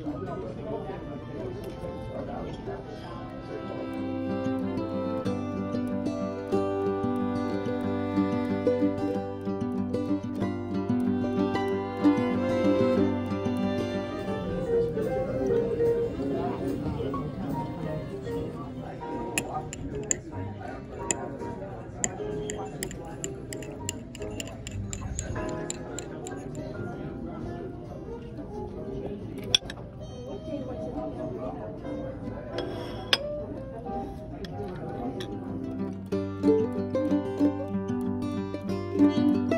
Thank you. Música